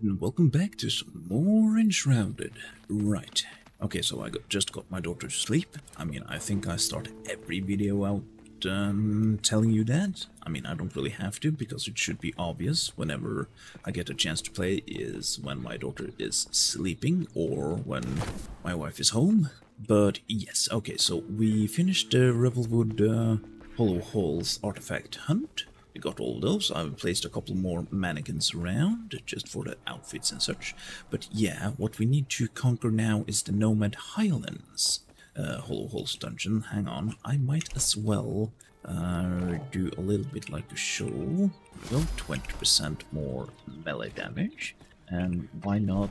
and welcome back to some more Enshrouded. Right. Okay, so I got, just got my daughter to sleep. I mean, I think I start every video out um, telling you that. I mean, I don't really have to because it should be obvious whenever I get a chance to play is when my daughter is sleeping or when my wife is home. But yes, okay, so we finished the Revelwood uh, Hollow Halls artifact hunt. We got all those. I've placed a couple more mannequins around just for the outfits and such. But yeah, what we need to conquer now is the Nomad Highlands uh, Hollow dungeon. Hang on, I might as well uh, do a little bit like a show. Go, 20% more melee damage. And why not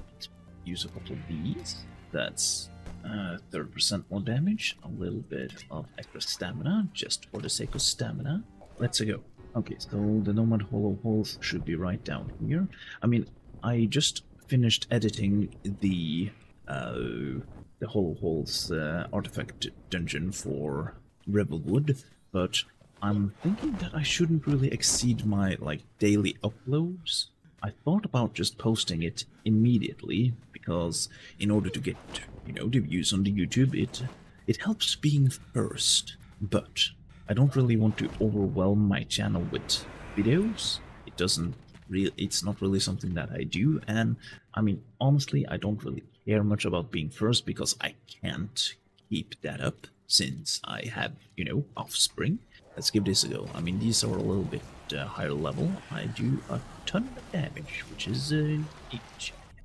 use a couple of these? That's 30% uh, more damage, a little bit of extra stamina, just for the sake of stamina. Let's go. Okay, so the Nomad Hollow Halls should be right down here. I mean, I just finished editing the uh, the Hollow Halls uh, artifact dungeon for Revelwood, but I'm thinking that I shouldn't really exceed my like daily uploads. I thought about just posting it immediately because in order to get you know the views on the YouTube, it it helps being first. But I don't really want to overwhelm my channel with videos. It doesn't really, it's not really something that I do. And I mean, honestly, I don't really care much about being first because I can't keep that up since I have, you know, offspring. Let's give this a go. I mean, these are a little bit uh, higher level. I do a ton of damage, which is uh.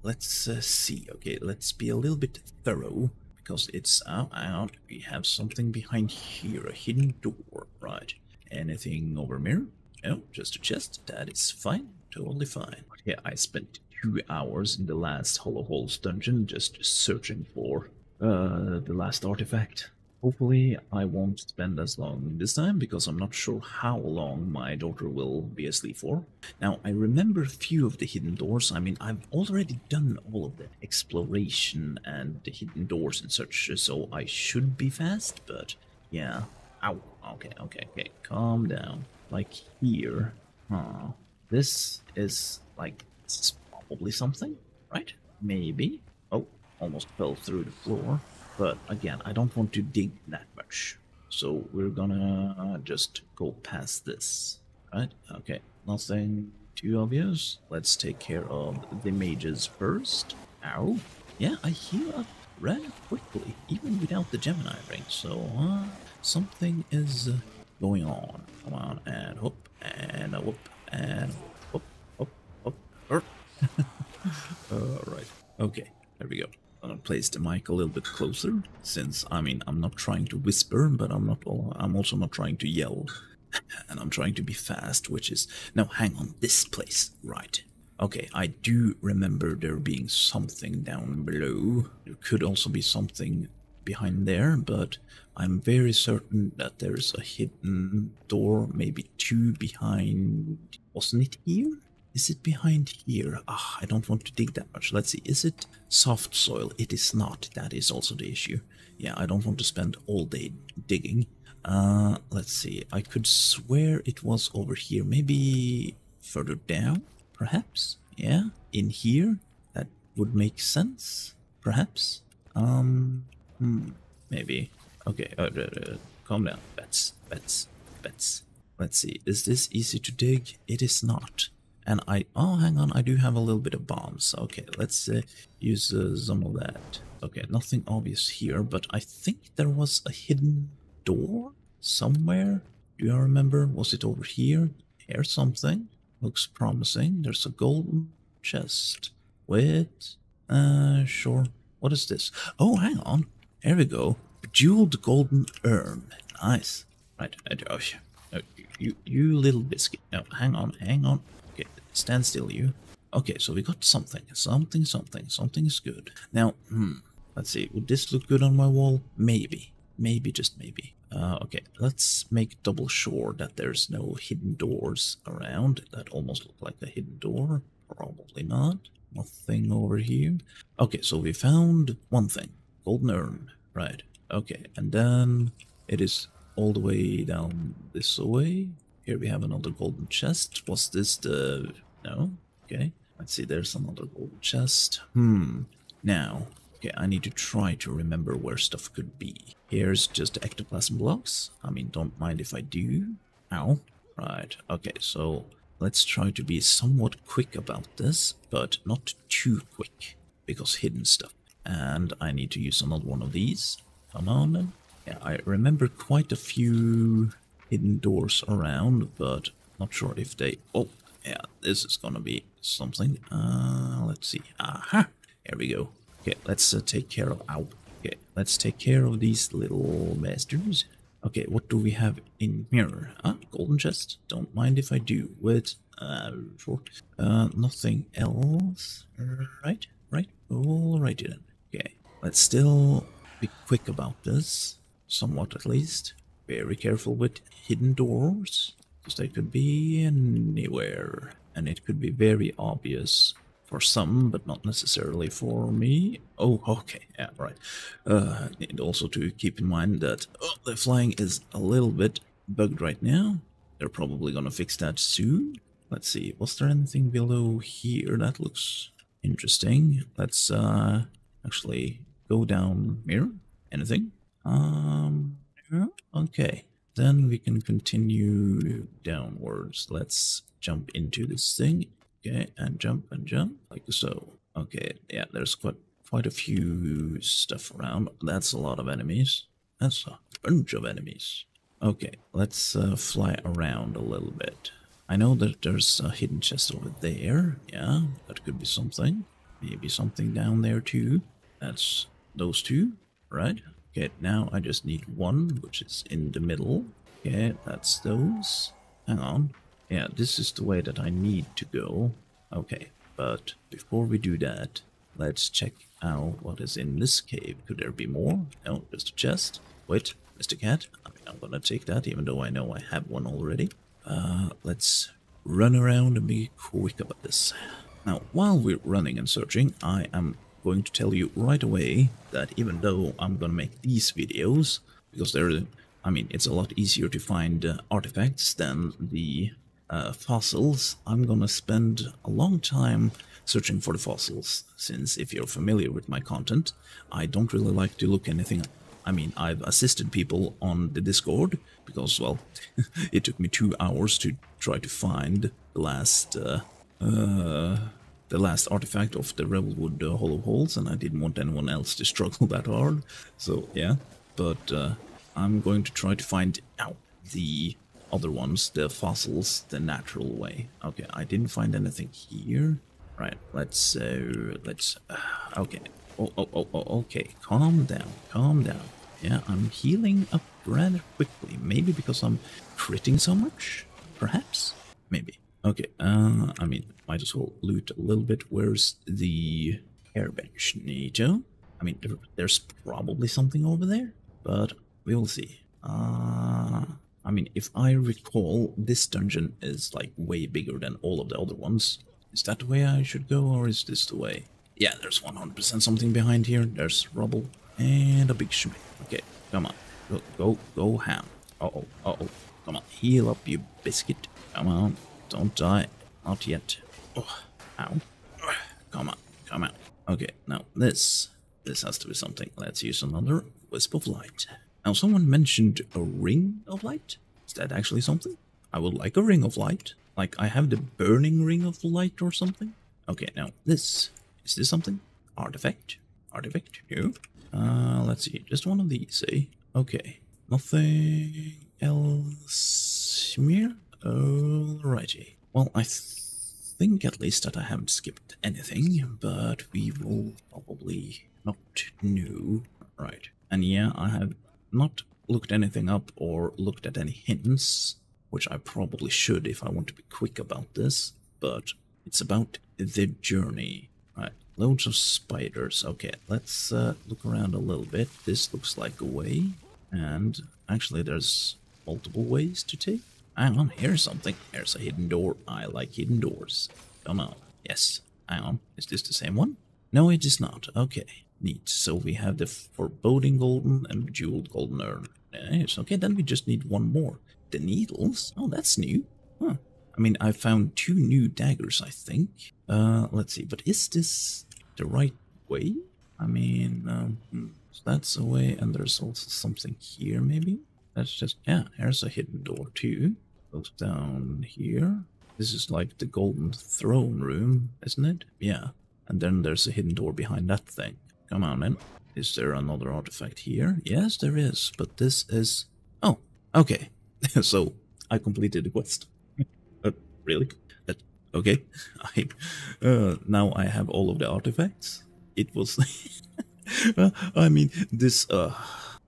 Let's uh, see. Okay, let's be a little bit thorough because it's out, out. We have something behind here, a hidden door, right? Anything over here? No, just a chest. That is fine, totally fine. But yeah, I spent two hours in the last Hollow Halls dungeon just searching for uh, the last artifact. Hopefully I won't spend as long this time because I'm not sure how long my daughter will be asleep for. Now I remember a few of the hidden doors. I mean I've already done all of the exploration and the hidden doors and such so I should be fast but yeah. Ow. Okay, okay, okay. Calm down. Like here. Huh. This is like this is probably something, right? Maybe. Oh, almost fell through the floor. But again, I don't want to dig that much. So we're gonna just go past this. Right? Okay, nothing too obvious. Let's take care of the mages first. Ow. Yeah, I heal up rather quickly, even without the Gemini ring. So, uh, something is uh, going on. Come on, and whoop, and whoop, and whoop, whoop, whoop, whoop. Alright, okay, there we go gonna place the mic a little bit closer, since, I mean, I'm not trying to whisper, but I'm not. I'm also not trying to yell. and I'm trying to be fast, which is... Now, hang on, this place, right. Okay, I do remember there being something down below. There could also be something behind there, but I'm very certain that there's a hidden door, maybe two behind... Wasn't it here? Is it behind here? Ah, I don't want to dig that much. Let's see. Is it soft soil? It is not. That is also the issue. Yeah, I don't want to spend all day digging. Uh, let's see. I could swear it was over here. Maybe further down, perhaps? Yeah, in here? That would make sense, perhaps? Um, hmm, maybe. Okay, uh, uh, uh, calm down. Bets, bets, bets. Let's see. Is this easy to dig? It is not. And I, oh, hang on, I do have a little bit of bombs. Okay, let's uh, use uh, some of that. Okay, nothing obvious here, but I think there was a hidden door somewhere. Do you remember? Was it over here? Here's something. Looks promising. There's a golden chest. Wait. Uh, sure. What is this? Oh, hang on. There we go. Jeweled golden urn. Nice. Right. Oh, you, you little biscuit. No, hang on, hang on. Stand still, you. Okay, so we got something. Something, something. Something is good. Now, hmm. Let's see. Would this look good on my wall? Maybe. Maybe, just maybe. Uh, okay, let's make double sure that there's no hidden doors around. That almost look like a hidden door. Probably not. Nothing over here. Okay, so we found one thing. Golden urn. Right. Okay, and then it is all the way down this way. Here we have another golden chest. Was this the... No? Okay. Let's see, there's another gold chest. Hmm. Now, okay, I need to try to remember where stuff could be. Here's just ectoplasm blocks. I mean, don't mind if I do. Ow. Right, okay, so let's try to be somewhat quick about this, but not too quick, because hidden stuff. And I need to use another one of these. Come on then. Yeah, I remember quite a few hidden doors around, but not sure if they... Oh, yeah, this is gonna be something. Uh, let's see. Aha! Here we go. Okay, let's uh, take care of... Ow. Okay, let's take care of these little bastards. Okay, what do we have in here? Ah, golden chest. Don't mind if I do. With, uh, sure. Uh, nothing else. Right, right. Alrighty then. Okay, let's still be quick about this. Somewhat at least. Very careful with hidden doors. Because they could be anywhere. And it could be very obvious for some, but not necessarily for me. Oh, okay, yeah, right. Uh, and also to keep in mind that oh, the flying is a little bit bugged right now. They're probably gonna fix that soon. Let's see, was there anything below here that looks interesting? Let's uh, actually go down here. Anything? Um, okay. Then we can continue downwards. Let's jump into this thing. Okay, and jump and jump like so. Okay, yeah, there's quite quite a few stuff around. That's a lot of enemies. That's a bunch of enemies. Okay, let's uh, fly around a little bit. I know that there's a hidden chest over there. Yeah, that could be something. Maybe something down there too. That's those two, right? Okay, now I just need one, which is in the middle. Okay, that's those. Hang on. Yeah, this is the way that I need to go. Okay, but before we do that, let's check out what is in this cave. Could there be more? No, just a chest. Wait, Mr. Cat? I mean, I'm gonna take that, even though I know I have one already. Uh, let's run around and be quick about this. Now, while we're running and searching, I am going to tell you right away that even though I'm gonna make these videos, because they're, I mean, it's a lot easier to find uh, artifacts than the uh, fossils, I'm gonna spend a long time searching for the fossils, since if you're familiar with my content, I don't really like to look anything. I mean, I've assisted people on the Discord, because, well, it took me two hours to try to find the last, uh, uh, the last artifact of the Revelwood uh, Hollow Halls, and I didn't want anyone else to struggle that hard, so yeah. But, uh, I'm going to try to find out the other ones, the fossils, the natural way. Okay, I didn't find anything here. Right, let's, uh, let's, uh, okay. Oh, oh, oh, oh, okay, calm down, calm down. Yeah, I'm healing up rather quickly. Maybe because I'm critting so much? Perhaps? Maybe. Okay, uh, I mean, might as well loot a little bit. Where's the air bench, Nito? I mean, there, there's probably something over there, but we'll see. Uh, I mean, if I recall, this dungeon is like way bigger than all of the other ones. Is that the way I should go, or is this the way? Yeah, there's 100% something behind here. There's rubble and a big schmick. Okay, come on. Go, go, go ham. Uh-oh, uh-oh. Come on, heal up, you biscuit. Come on, don't die. Not yet. Oh, ow. Come on, come on. Okay, now this. This has to be something. Let's use another Wisp of Light. Now, someone mentioned a ring of light. Is that actually something? I would like a ring of light. Like, I have the burning ring of light or something. Okay, now, this. Is this something? Artifact? Artifact? No. Uh, let's see. Just one of these, eh? Okay. Nothing else here? Alrighty. Well, I th think at least that I haven't skipped anything, but we will probably not know. Right. And yeah, I have not looked anything up or looked at any hints, which I probably should if I want to be quick about this, but it's about the journey. Right, loads of spiders. Okay, let's uh, look around a little bit. This looks like a way, and actually there's multiple ways to take. Hang on, here's something. There's a hidden door. I like hidden doors. Come on. Yes. Hang on. Is this the same one? No, it is not. Okay. Neat. So we have the foreboding golden and bejeweled golden urn. Yes, okay, then we just need one more. The needles? Oh, that's new. Huh. I mean, I found two new daggers, I think. Uh, let's see, but is this the right way? I mean, um, hmm, so that's a way, and there's also something here, maybe? That's just, yeah, there's a hidden door too. Goes down here. This is like the golden throne room, isn't it? Yeah. And then there's a hidden door behind that thing. Come on in. Is there another artifact here? Yes, there is, but this is... Oh, okay. so, I completed the quest. uh, really? Uh, okay. I, uh, now I have all of the artifacts. It was... I mean, this... Uh,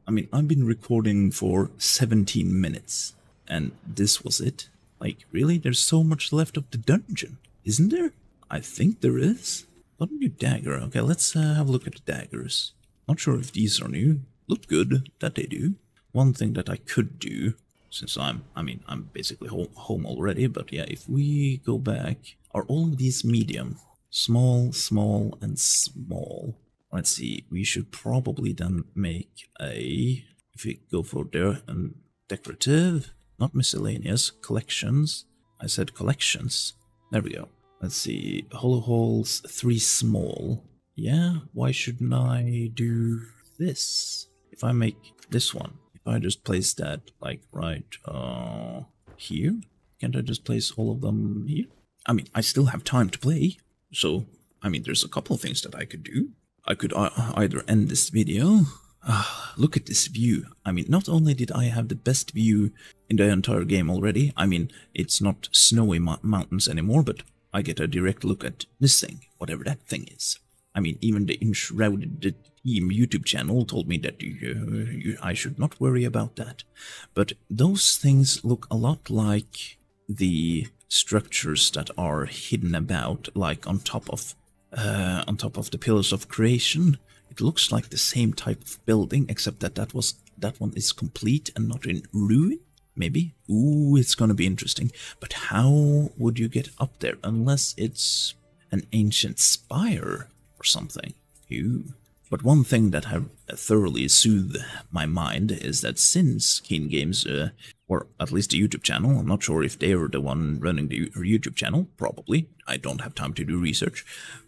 I mean, I've been recording for 17 minutes, and this was it. Like, really? There's so much left of the dungeon, isn't there? I think there is. What a new dagger. Okay, let's uh, have a look at the daggers. Not sure if these are new. Look good, that they do. One thing that I could do, since I'm, I mean, I'm basically home, home already, but yeah, if we go back, are all of these medium? Small, small, and small. Let's see, we should probably then make a, if we go for the um, decorative, not miscellaneous, collections. I said collections. There we go. Let's see, hollow halls, three small. Yeah, why shouldn't I do this? If I make this one, if I just place that like right uh, here, can't I just place all of them here? I mean, I still have time to play, so I mean, there's a couple of things that I could do. I could either end this video. Uh, look at this view. I mean, not only did I have the best view in the entire game already, I mean, it's not snowy mountains anymore, but I get a direct look at this thing, whatever that thing is. I mean, even the Enshrouded Team YouTube channel told me that you, I should not worry about that. But those things look a lot like the structures that are hidden about, like on top of uh, on top of the pillars of creation. It looks like the same type of building, except that that was that one is complete and not in ruin. Maybe. Ooh, it's gonna be interesting. But how would you get up there unless it's an ancient spire or something? Ooh. But one thing that have thoroughly soothed my mind is that since Keen Games, uh, or at least the YouTube channel, I'm not sure if they are the one running the YouTube channel, probably, I don't have time to do research,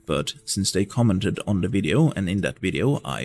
but since they commented on the video, and in that video I,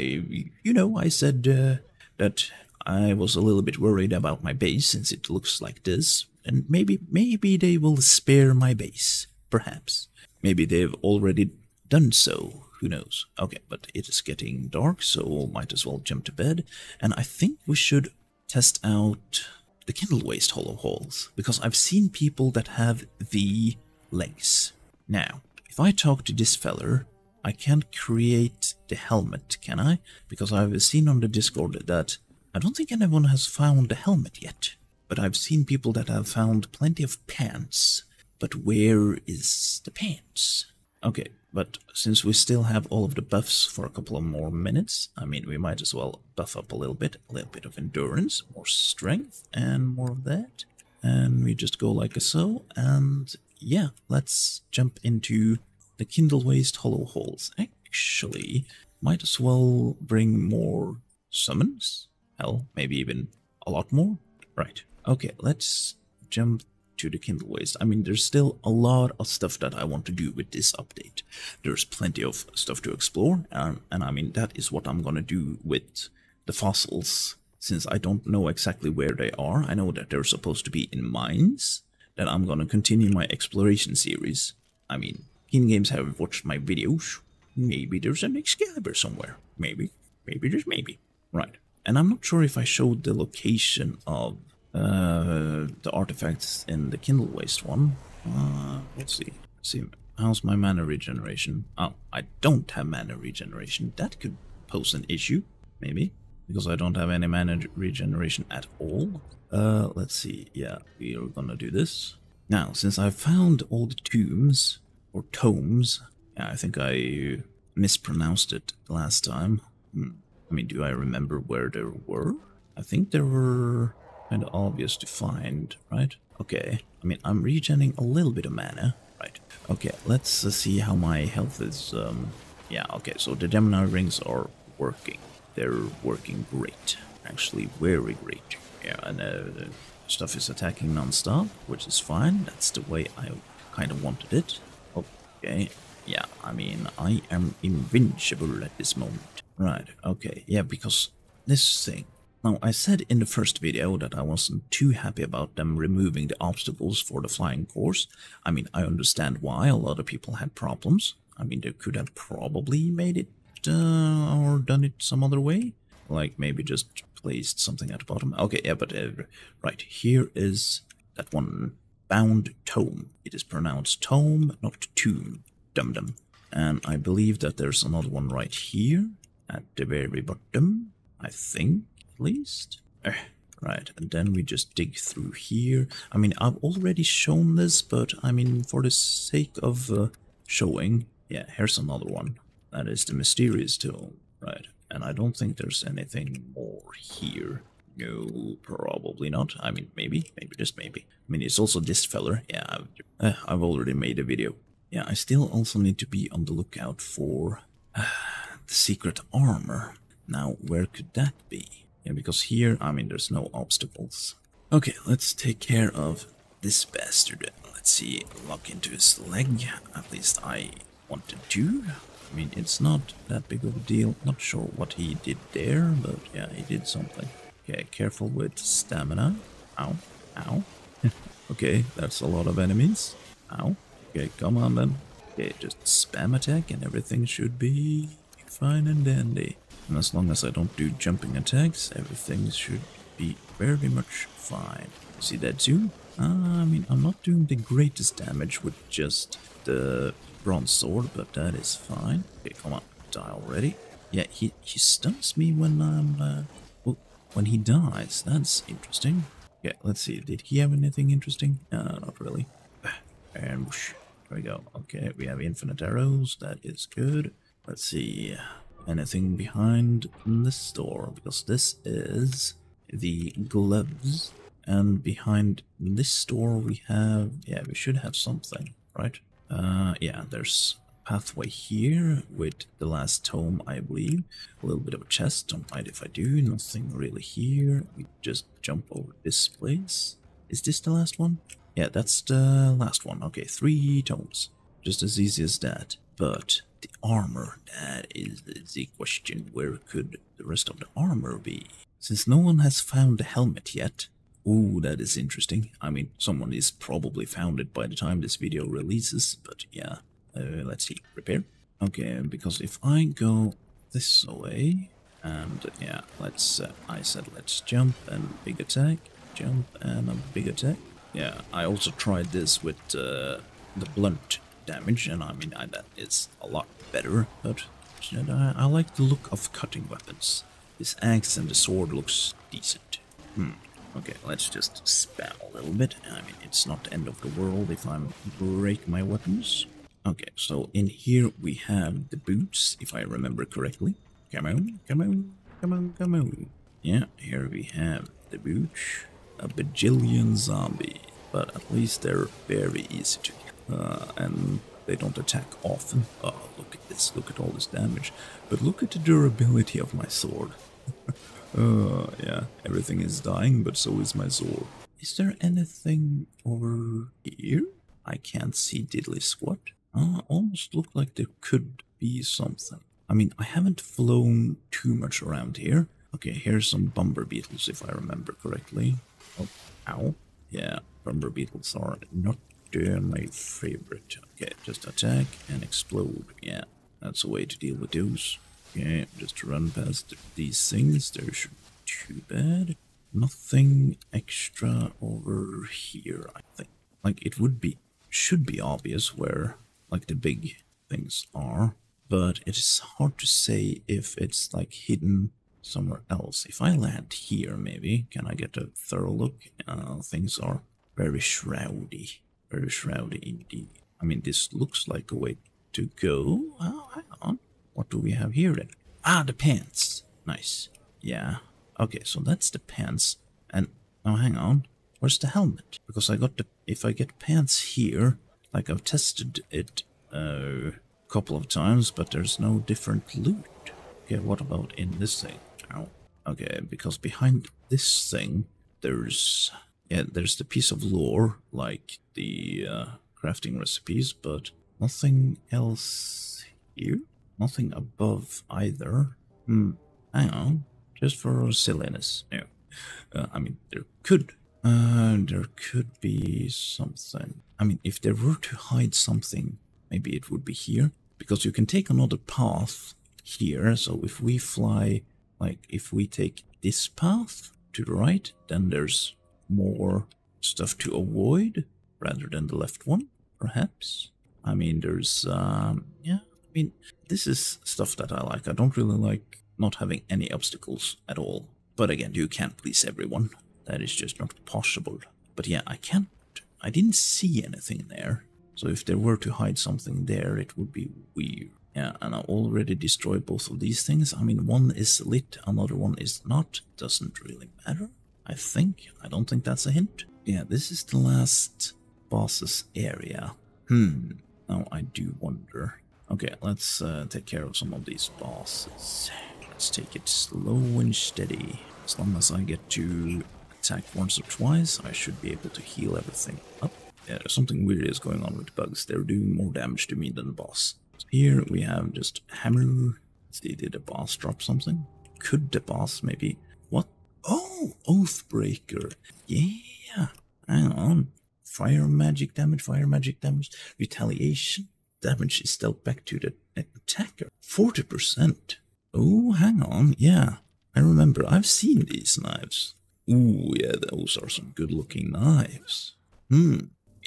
you know, I said uh, that I was a little bit worried about my base since it looks like this, and maybe, maybe they will spare my base, perhaps. Maybe they've already done so, who knows? Okay, but it is getting dark, so might as well jump to bed. And I think we should test out the Kindlewaste Hollow Halls, because I've seen people that have the legs. Now, if I talk to this feller, I can't create the helmet, can I? Because I've seen on the Discord that I don't think anyone has found the helmet yet. But I've seen people that have found plenty of pants. But where is the pants? Okay, but since we still have all of the buffs for a couple of more minutes, I mean, we might as well buff up a little bit. A little bit of endurance, more strength, and more of that. And we just go like a so, and yeah, let's jump into the Kindlewaste Hollow Halls. Actually, might as well bring more summons. Hell, maybe even a lot more. Right. Okay, let's jump to the Kindlewaste. I mean, there's still a lot of stuff that I want to do with this update. There's plenty of stuff to explore, and, and I mean, that is what I'm gonna do with the fossils. Since I don't know exactly where they are, I know that they're supposed to be in mines, that I'm gonna continue my exploration series. I mean, Keen Games have watched my videos. Maybe there's an Excalibur somewhere. Maybe. Maybe there's maybe. Right. And I'm not sure if I showed the location of uh, the artifacts in the Kindlewaste one. Uh, let's see. Let's see. How's my mana regeneration? Oh, I don't have mana regeneration. That could pose an issue, maybe. Because I don't have any mana regeneration at all. Uh, let's see. Yeah, we are gonna do this. Now, since I found all the tombs, or tomes, yeah, I think I mispronounced it last time. Hmm. I mean, do I remember where there were? I think there were kind of obvious to find, right? Okay, I mean, I'm regening a little bit of mana, right? Okay, let's uh, see how my health is, um, yeah, okay, so the Gemini rings are working. They're working great, actually very great. Yeah, and uh, stuff is attacking non-stop, which is fine. That's the way I kind of wanted it. Okay, yeah, I mean, I am invincible at this moment. Right, okay, yeah, because this thing. Now, I said in the first video that I wasn't too happy about them removing the obstacles for the flying course. I mean, I understand why a lot of people had problems. I mean, they could have probably made it uh, or done it some other way. Like maybe just placed something at the bottom. Okay, yeah, but uh, right, here is that one bound tome. It is pronounced tome, not tomb, dum dum. And I believe that there's another one right here at the very bottom, I think, least. Eh, right, and then we just dig through here. I mean, I've already shown this, but I mean, for the sake of uh, showing, yeah, here's another one. That is the mysterious tome, right? And I don't think there's anything more here. No, probably not. I mean, maybe, maybe, just maybe. I mean, it's also this feller. Yeah, I've, uh, I've already made a video. Yeah, I still also need to be on the lookout for uh, the secret armor. Now, where could that be? Yeah, because here, I mean, there's no obstacles. Okay, let's take care of this bastard. Let's see, lock into his leg. At least I wanted to. Do. I mean, it's not that big of a deal. Not sure what he did there, but yeah, he did something. Okay, careful with stamina. Ow, ow. okay, that's a lot of enemies. Ow. Okay, come on then. Okay, just spam attack and everything should be fine and dandy. And as long as I don't do jumping attacks, everything should be very much fine. See that too? Uh, I mean, I'm not doing the greatest damage with just the bronze sword, but that is fine. Okay, come on, die already. Yeah, he, he stuns me when I'm, uh, well, when he dies. That's interesting. Yeah, let's see, did he have anything interesting? Uh, not really. And whoosh, there we go. Okay, we have infinite arrows, that is good. Let's see, anything behind this door, because this is the gloves. And behind this door we have, yeah, we should have something, right? Uh, yeah, there's a pathway here with the last tome, I believe. A little bit of a chest, don't mind if I do, nothing really here. We just jump over this place. Is this the last one? Yeah, that's the last one. Okay, three tomes. Just as easy as that. But the armor, that is the question. Where could the rest of the armor be? Since no one has found the helmet yet, Ooh, that is interesting. I mean, someone is probably found it by the time this video releases, but yeah. Uh, let's see, repair. Okay, because if I go this way, and yeah, let's, uh, I said let's jump and big attack, jump and a big attack. Yeah, I also tried this with uh, the blunt damage, and I mean, I, that is a lot better, but you know, I, I like the look of cutting weapons. This axe and the sword looks decent. Hmm. Okay, let's just spam a little bit. I mean, it's not the end of the world if I break my weapons. Okay, so in here we have the boots, if I remember correctly. Come on, come on, come on, come on. Yeah, here we have the boots. A bajillion zombie, but at least they're very easy to kill. Uh, and they don't attack often. Oh, look at this, look at all this damage. But look at the durability of my sword. Uh, yeah, everything is dying, but so is my sword. Is there anything over here? I can't see diddly squat. Uh, almost look like there could be something. I mean, I haven't flown too much around here. Okay, here's some bumper beetles, if I remember correctly. Oh, ow. Yeah, bumper beetles are not uh, my favorite. Okay, just attack and explode. Yeah, that's a way to deal with those. Okay, just run past these things. There should too bad. Nothing extra over here, I think. Like, it would be, should be obvious where, like, the big things are. But it is hard to say if it's, like, hidden somewhere else. If I land here, maybe, can I get a thorough look? Uh, things are very shroudy. Very shroudy indeed. I mean, this looks like a way to go. Oh, hang on. What do we have here then? Ah, the pants. Nice. Yeah. Okay, so that's the pants. And now hang on. Where's the helmet? Because I got the... If I get pants here, like I've tested it uh, a couple of times, but there's no different loot. Okay, what about in this thing? Ow. Okay, because behind this thing, there's... yeah, there's the piece of lore, like the uh, crafting recipes, but nothing else here? Nothing above either. Hmm, hang on, just for silliness. No, uh, I mean, there could, uh, there could be something. I mean, if there were to hide something, maybe it would be here, because you can take another path here, so if we fly, like, if we take this path to the right, then there's more stuff to avoid rather than the left one, perhaps. I mean, there's, um, yeah, I mean, this is stuff that I like. I don't really like not having any obstacles at all. But again, you can't please everyone. That is just not possible. But yeah, I can't, I didn't see anything there. So if there were to hide something there, it would be weird. Yeah, and I already destroyed both of these things. I mean, one is lit, another one is not. Doesn't really matter. I think. I don't think that's a hint. Yeah, this is the last boss's area. Hmm. Now I do wonder. Okay, let's uh, take care of some of these bosses. Let's take it slow and steady. As long as I get to attack once or twice, I should be able to heal everything up. Yeah, something weird is going on with bugs. They're doing more damage to me than the boss. So here we have just hammer. Let's see, did the boss drop something? Could the boss maybe... Oh, Oathbreaker. Yeah. Hang on. Fire magic damage, fire magic damage, retaliation. Damage is dealt back to the attacker. 40%. Oh, hang on. Yeah. I remember. I've seen these knives. Ooh, yeah, those are some good looking knives. Hmm.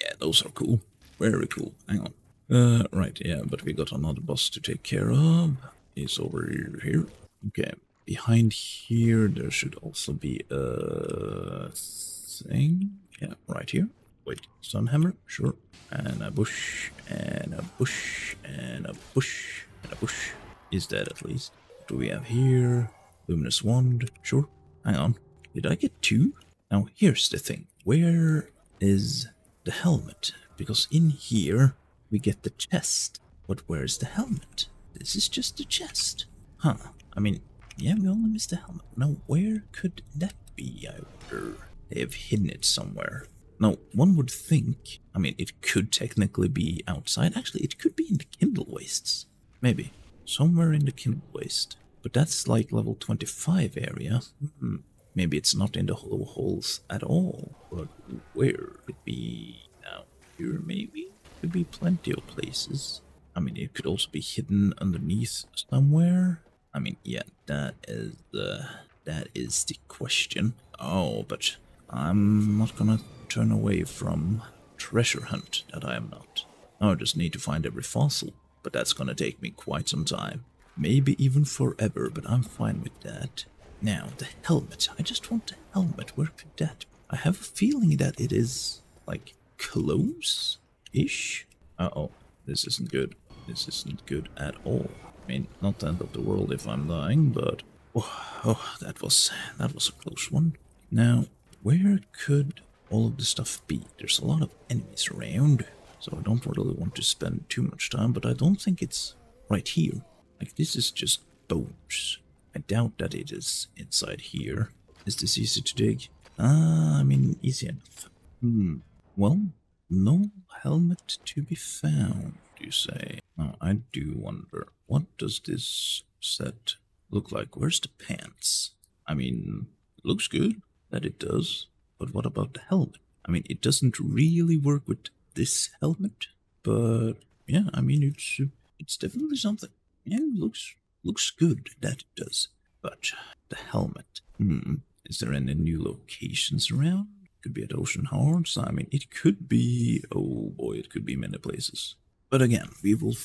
Yeah, those are cool. Very cool. Hang on. Uh, right, yeah, but we got another boss to take care of. He's over here. Okay, behind here there should also be a thing. Yeah, right here. Wait, Sunhammer? Sure. And a bush, and a bush, and a bush, and a bush. Is that at least? What do we have here? Luminous Wand? Sure. Hang on. Did I get two? Now, here's the thing. Where is the helmet? Because in here, we get the chest. But where's the helmet? This is just the chest. Huh. I mean, yeah, we only missed the helmet. Now, where could that be, I wonder? They have hidden it somewhere. Now, one would think, I mean, it could technically be outside. Actually, it could be in the Kindlewastes. Maybe. Somewhere in the Kindlewaste. But that's like level 25 area. Hmm. Maybe it's not in the hollow halls at all. But where could be now? Here, maybe? Could be plenty of places. I mean, it could also be hidden underneath somewhere. I mean, yeah, that is the that is the question. Oh, but I'm not gonna turn away from treasure hunt that I am not. I just need to find every fossil, but that's gonna take me quite some time. Maybe even forever, but I'm fine with that. Now, the helmet. I just want the helmet. Where could that be? I have a feeling that it is, like, close-ish. Uh-oh, this isn't good. This isn't good at all. I mean, not the end of the world if I'm dying, but... Oh, oh that was that was a close one. Now, where could all of the stuff be? There's a lot of enemies around, so I don't really want to spend too much time, but I don't think it's right here. Like, this is just bones. I doubt that it is inside here. Is this easy to dig? Ah, I mean, easy enough. Hmm. Well, no helmet to be found, you say? I do wonder, what does this set look like? Where's the pants? I mean, looks good that it does, but what about the helmet? I mean, it doesn't really work with this helmet, but yeah, I mean, it's it's definitely something. Yeah, looks looks good that it does. But the helmet, hmm, is there any new locations around? Could be at Ocean Hearts. I mean, it could be. Oh boy, it could be many places. But again, we will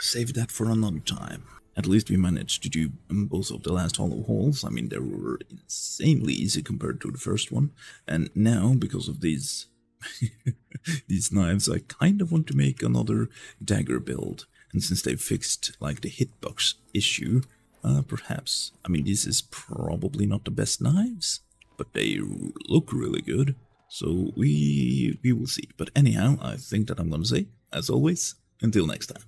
save that for another time. At least we managed to do both of the last hollow halls. I mean, they were insanely easy compared to the first one. And now, because of these these knives, I kind of want to make another dagger build. And since they fixed like the hitbox issue, uh, perhaps. I mean, this is probably not the best knives, but they look really good. So we we will see. But anyhow, I think that I'm gonna say, as always, until next time.